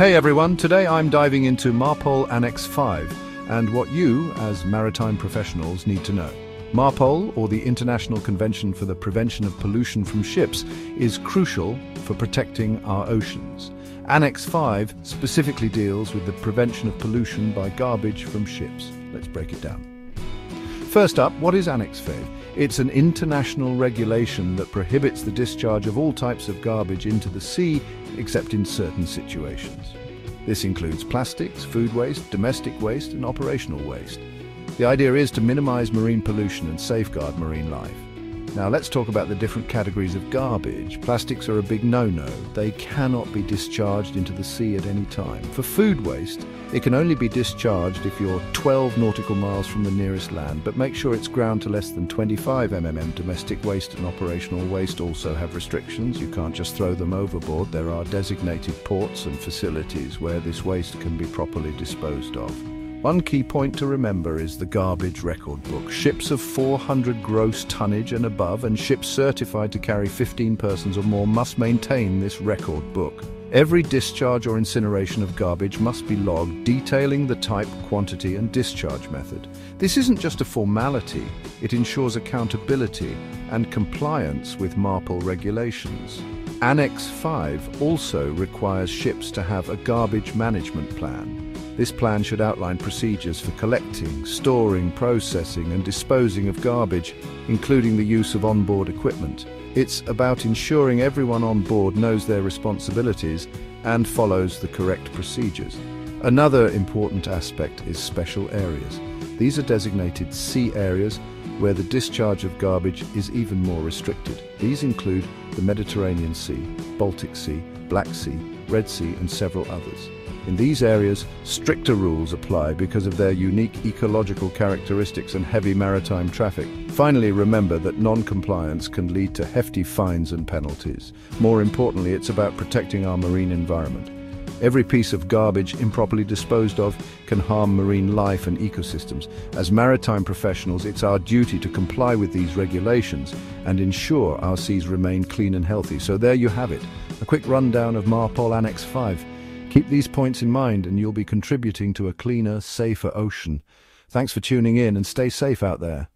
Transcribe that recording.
Hey everyone, today I'm diving into MARPOL Annex 5 and what you, as maritime professionals, need to know. MARPOL, or the International Convention for the Prevention of Pollution from Ships, is crucial for protecting our oceans. Annex 5 specifically deals with the prevention of pollution by garbage from ships. Let's break it down. First up, what is Annex 5? It's an international regulation that prohibits the discharge of all types of garbage into the sea, except in certain situations. This includes plastics, food waste, domestic waste and operational waste. The idea is to minimize marine pollution and safeguard marine life. Now let's talk about the different categories of garbage. Plastics are a big no-no. They cannot be discharged into the sea at any time. For food waste, it can only be discharged if you're 12 nautical miles from the nearest land, but make sure it's ground to less than 25 mm. Domestic waste and operational waste also have restrictions. You can't just throw them overboard. There are designated ports and facilities where this waste can be properly disposed of. One key point to remember is the garbage record book. Ships of 400 gross tonnage and above and ships certified to carry 15 persons or more must maintain this record book. Every discharge or incineration of garbage must be logged, detailing the type, quantity and discharge method. This isn't just a formality, it ensures accountability and compliance with MARPOL regulations. Annex 5 also requires ships to have a garbage management plan. This plan should outline procedures for collecting, storing, processing and disposing of garbage, including the use of onboard equipment. It's about ensuring everyone on board knows their responsibilities and follows the correct procedures. Another important aspect is special areas. These are designated sea areas where the discharge of garbage is even more restricted. These include the Mediterranean Sea, Baltic Sea, Black Sea, Red Sea and several others. In these areas, stricter rules apply because of their unique ecological characteristics and heavy maritime traffic. Finally, remember that non-compliance can lead to hefty fines and penalties. More importantly, it's about protecting our marine environment. Every piece of garbage improperly disposed of can harm marine life and ecosystems. As maritime professionals, it's our duty to comply with these regulations and ensure our seas remain clean and healthy. So there you have it, a quick rundown of MARPOL Annex 5. Keep these points in mind and you'll be contributing to a cleaner, safer ocean. Thanks for tuning in and stay safe out there.